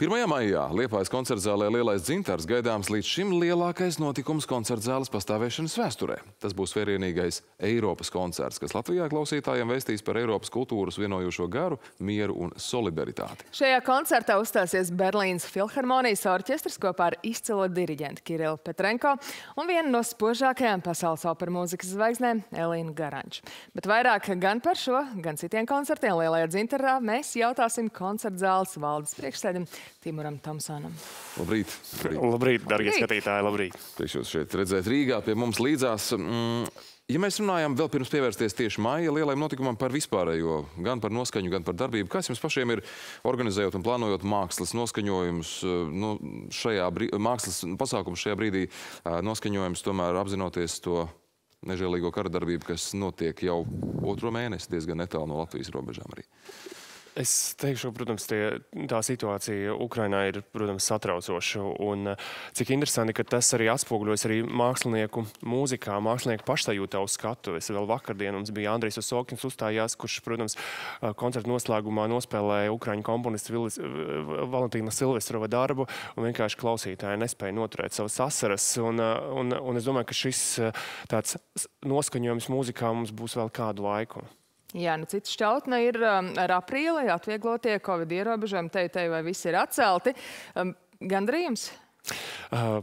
1. maijā Liepājas koncertzālē Lielais dzintars gaidāms līdz šim lielākais notikums koncertzāles pastāvēšanas vēsturē. Tas būs vērienīgais Eiropas koncerts, kas Latvijā klausītājiem vēstīs par Eiropas kultūras vienojošo garu, mieru un solidaritāti. Šajā koncertā uzstāsies Berlīnas filharmonijas orķestris kopā ar izcilo diriģentu Kirilu Petrenko un vienu no spožākajām pasaules opera mūzikas zvaigznēm Elīnu Garanču. Bet vairāk gan par šo, gan citiem koncertiem Lielajā dzintarā mēs jautāsim koncertzāles valdes priekšsēdim Timuram Tomsonam. Labrīt! Labrīt. Labrīt, darbie skatītāji, labrīt. Prieks jūs šeit redzēt Rīgā pie mums līdzās. Mm, Ja mēs runājam vēl pirms pievērsties tieši māja lielajam notikumam par vispārējo, gan par noskaņu, gan par darbību, kas jums pašiem ir organizējot un plānojot mākslas noskaņojumus, eh, nu, šajā brī, mākslas pasākumu šajā brīdī eh, noskaņojums tomēr apzinoties to nežēlīgo kara darbību, kas notiek jau otro mēnesi diezgan netālu no Latvijas robežām arī. Es teikšu, protams, tie, tā situācija Ukrainā ir, protams, satraucoša. Un eh, cik interesanti, ka tas arī atspoguļojas arī mākslinieku mūzikā, mākslinieku pašsajūtā uz skatuves. Vēl vakardien mums bija Andrijs Osokins uzstājās, kurš, protams, eh, koncerta noslēgumā nospēlēja ukraiņu komponistu Vilis- V- Valentīna Silvestrova darbu, un vienkārši klausītāji nespēja noturēt savas asaras. Un, eh, un, un es domāju, ka šis eh, tāds noskaņojums mūzikā mums būs vēl kādu laiku. Jā, nu cits šķautne ir um, ar aprīli atvieglotie Covid ierobežojumi. Te, te vai visi ir atcelti. Um, Gandrījums? Uh,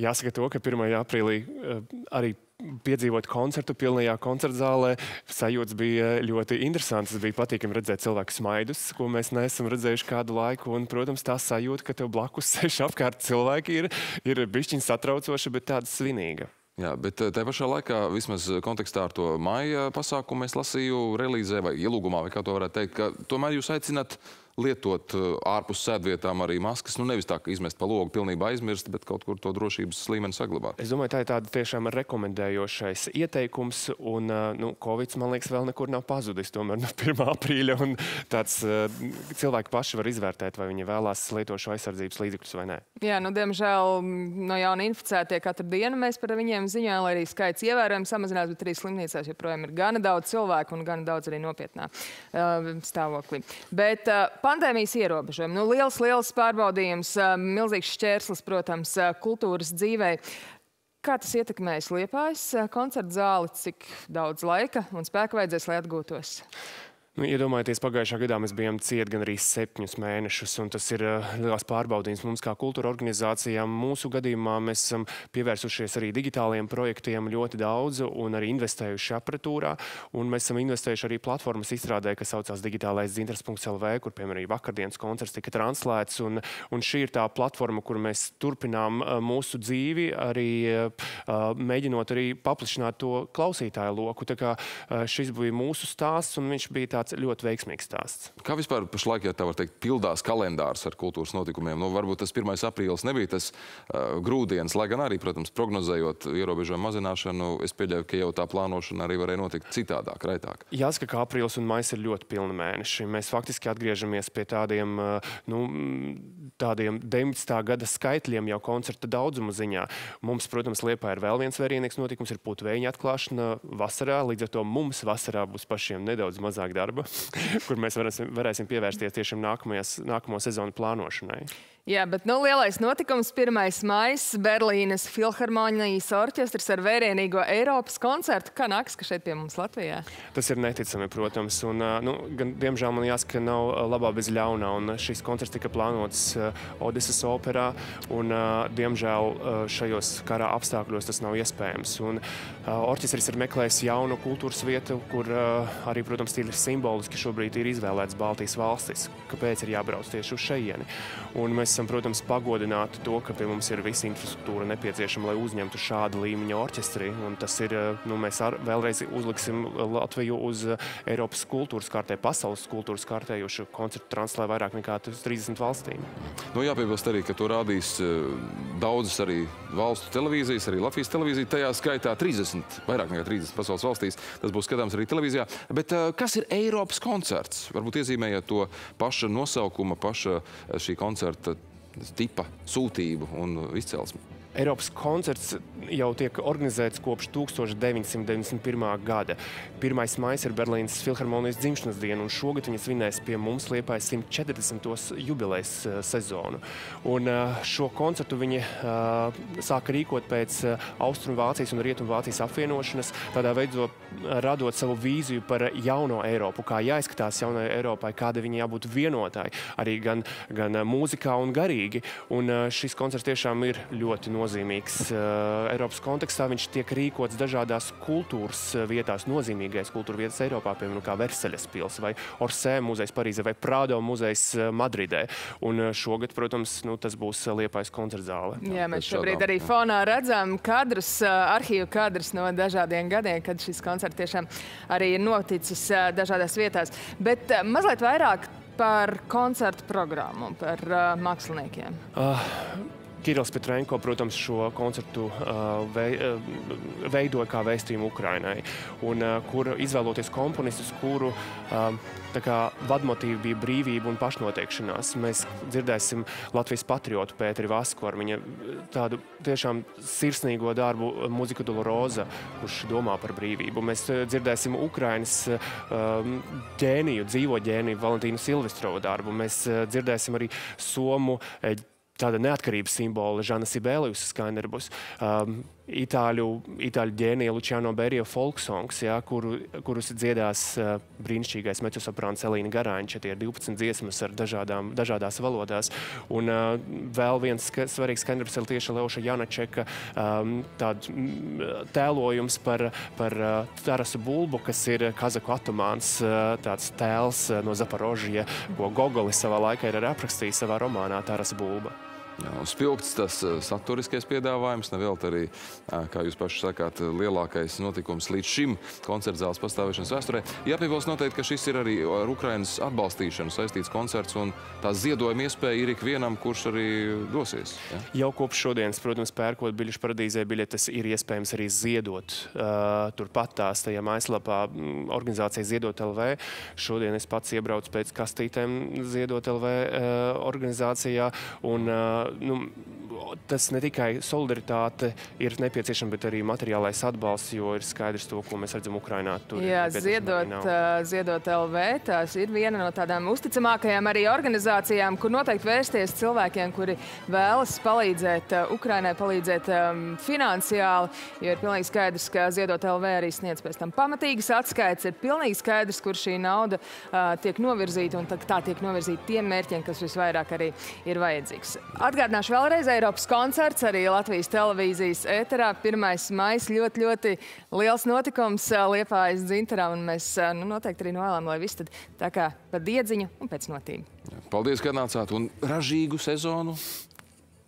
jāsaka to, ka 1. aprīlī uh, arī piedzīvot koncertu pilnajā koncertzālē, sajūtas bija ļoti interesantas. Bija patīkami redzēt cilvēku smaidus, ko mēs neesam redzējuši kādu laiku. Un, protams, tā sajūta, ka tev blakus sēž apkārt cilvēki, ir, ir bišķiņ satraucoša, bet tāda svinīga. Jā, bet eh, tajā pašā laikā, vismaz kontekstā ar to maija pasākumu, es lasīju relīzē vai ielūgumā, vai kā to varētu teikt, ka tomēr jūs aicināt lietot eh, ārpus sēdvietām arī maskas. Nu, nevis tā, ka izmest pa logu, pilnībā aizmirst, bet kaut kur to drošības līmeni saglabāt. Es domāju, tā ir tāda tiešām rekomendējošais ieteikums, un uh, nu, Covid, man liekas, vēl nekur nav pazudis. Tomēr no 1. aprīļa un tāds uh, cilvēki paši var izvērtēt, vai viņi vēlās lietot šo aizsardzības līdzekļus vai nē. Jā, nu, diemžēl mm, no jauna inficētie katru dienu mēs par viņiem ziņojam, lai arī skaits ievērojami samazinās, bet arī slimnīcās joprojām ir gana daudz cilvēku un gana daudz arī nopietnā uh, stāvoklī. Bet uh, pandēmijas ierobežojumi, nu, liels, liels pārbaudījums, milzīgs šķērslis, protams, kultūras dzīvei. Kā tas ietekmēs Liepājas koncertu zāli, cik daudz laika un spēka vajadzēs, lai atgūtos? Nu, iedomājieties, pagājušā gadā mēs bijām cieti gan arī septiņus mēnešus, un tas ir uh, liels pārbaudījums mums kā kultūra organizācijām. Mūsu gadījumā mēs esam pievērsušies arī digitāliem projektiem ļoti daudz un arī investējuši apatūrā. Mēs esam investējuši arī platformas izstrādē, kas saucās digitālais dzintars.lv, kur, piemēram, arī vakardienas koncerts tika translēts. Un, un šī ir tā platforma, kur mēs turpinām uh, mūsu dzīvi, arī uh, mēģinot arī paplašināt to klausītāju loku. Tā kā šis bija mūsu stāsts, un viņš bija tāds ļoti veiksmīgs stāsts. Kā vispār pašlaik, ja tā var teikt, pildās kalendārs ar kultūras notikumiem? Nu, varbūt tas 1. aprīlis nebija tas uh, grūdienis, lai gan arī, protams, prognozējot ierobežojumu mazināšanu, es pieļauju, ka jau tā plānošana arī varēja notikt citādāk, raitāk. Jāsaka, ka aprīlis un maijs ir ļoti pilni mēneši. Mēs faktiski atgriežamies pie tādiem, uh, nu, tādiem 19. gada skaitļiem jau koncerta daudzuma ziņā. Mums, protams, Liepā ir vēl viens vērienīgs notikums, ir putekļa atklāšana vasarā. Līdz ar to mums vasarā būs pašiem nedaudz mazāk darba, kur mēs varēsim, varēsim pievērsties tiešām nākamajās, nākamo sezonu plānošanai. Jā, bet nu, lielais notikums 1. maija Berlīnes filharmonijas orķestris ar vērienīgo Eiropas koncertu. Kā nāks, ka šeit pie mums Latvijā? Tas ir neticami, protams. Un, nu, gan, diemžēl man jāsaka, ka nav labā bez ļaunā. Un šis koncerts tika plānots ā, Odesas operā. Un, diemžēl šajos kara apstākļos tas nav iespējams. Un, orķestris ir meklējis jaunu kultūras vietu, kur arī, protams, ir simboliski šobrīd ir izvēlēts Baltijas valstis. Kāpēc ir jābrauc tieši uz šejieni? Un mēs esam, protams, pagodināti to, ka pie mums ir visa infrastruktūra nepieciešama, lai uzņemtu šādu līmeņa orķestri. Un tas ir, nu, mēs ar, vēlreiz uzliksim Latviju uz Eiropas kultūras kārtē, pasaules kultūras kārtē, jo šo koncertu translē vairāk nekā uz 30 valstīm. Nu, jāpiebilst arī, ka to rādīs daudzas arī valstu televīzijas, arī Latvijas televīzija, tajā skaitā 30, vairāk nekā 30 pasaules valstīs. Tas būs skatāms arī televīzijā. Bet kas ir Eiropas koncerts? Varbūt iezīmējiet to paša nosaukuma, paša šī koncerta tipa sūtību un izcelsmi. Eiropas koncerts jau tiek organizēts kopš 1991. gada. 1. maija ir Berlīnas filharmonijas dzimšanas diena, un šogad viņi svinēs pie mums Liepāja 140. jubilejas uh, sezonu. Un, uh, šo koncertu viņi uh, sāka rīkot pēc Austrumvācijas un Rietumvācijas apvienošanas, tādā veidā radot savu vīziju par jauno Eiropu, kā jāizskatās jaunai Eiropai, kāda viņa jābūt vienotai, arī gan, gan mūzikā un garīgi. Un uh, šis koncerts tiešām ir ļoti nozīmīgs Eiropas kontekstā. Viņš tiek rīkots dažādās kultūras vietās, nozīmīgais kultūra vietas Eiropā, piemēram, kā Versaļas pils vai Orsē muzejs Parīzē vai Prādo muzejs Madridē. Un šogad, protams, nu, tas būs Liepais koncertzāle. Jā, mēs šobrīd arī fonā redzam kadrus, arhīvu kadrus no dažādiem gadiem, kad šis koncerts tiešām arī ir noticis dažādās vietās. Bet mazliet vairāk par koncertu programmu, par uh, māksliniekiem. Uh, Kirillis Petrenko, protams, šo koncertu uh, uh, veidoja kā vēstījumu Ukrainai, un uh, kur izvēloties komponistus, kuru vadmotīvi bija brīvība un pašnoteikšanās. Mēs dzirdēsim Latvijas patriotu Pēteri Vasku ar viņa tādu tiešām sirsnīgo darbu Muzika Doloroza, kurš domā par brīvību. Mēs dzirdēsim Ukrainas um, ģēniju, dzīvo ģēniju Valentīnu Silvestrovu darbu. Mēs dzirdēsim arī Somu tāda neatkarības simbola Žana Sibēlijus skaņdarbus. Um, itāļu, itāļu ģēnija Luciano Berio folksongs, ja, kuru, kurus dziedās uh, brīnišķīgais mecosoprāns Elīna Garāņš. Tie ir 12 dziesmas ar dažādām, dažādās valodās. Un uh, vēl viens ska, svarīgs skaņdarbs ir tieši Leoša Janačeka um, tāds tēlojums par, par uh, Tarasu Bulbu, kas ir kazaku atomāns, uh, tāds tēls uh, no Zaporožija, ko Gogolis savā laikā ir aprakstījis savā romānā Tarasa Bulba. Spilgts tas eh, saturiskais piedāvājums, nevēlt arī, eh, kā jūs paši sakāt, lielākais notikums līdz šim koncertzāles pastāvēšanas vēsturē. Jāpiebilst noteikti, ka šis ir arī ar Ukrainas atbalstīšanu saistīts koncerts un tā ziedojuma iespēja ir ikvienam, kurš arī dosies. Ja? Jau kopš šodienas, protams, pērkot biļešu paradīzē biļetes ir iespējams arī ziedot. Uh, turpat tās tajā mājaslapā mm, organizācija Ziedot LV. Šodien es pats iebraucu pēc kastītēm Ziedot LV uh, organizācijā un uh, nu, tas ne tikai solidaritāte ir nepieciešama, bet arī materiālais atbalsts, jo ir skaidrs to, ko mēs redzam Ukrainā. Tur Jā, ziedot, uh, ziedot LV, tās ir viena no tādām uzticamākajām arī organizācijām, kur noteikti vērsties cilvēkiem, kuri vēlas palīdzēt uh, Ukrainai, palīdzēt um, finansiāli, jo ir pilnīgi skaidrs, ka ziedot LV arī sniedz pēc tam pamatīgas atskaites, ir pilnīgi skaidrs, kur šī nauda uh, tiek novirzīta un tā, tā tiek novirzīta tiem mērķiem, kas visvairāk arī ir vajadzīgs. Atgādināšu vēlreiz Eiropas koncerts arī Latvijas televīzijas ēterā. 1. maijs ļoti, ļoti liels notikums Liepājas dzintarā, un mēs nu, noteikti arī novēlam, lai viss tad tā kā pa diedziņu un pēc notīm. Paldies, ka nācāt, un ražīgu sezonu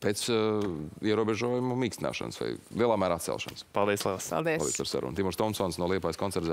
pēc uh, ierobežojumu mīkstināšanas vai lielā mērā atcelšanas. Paldies, Lielas. Paldies. Paldies par sarunu. Timurs Tomsons no Liepājas koncerta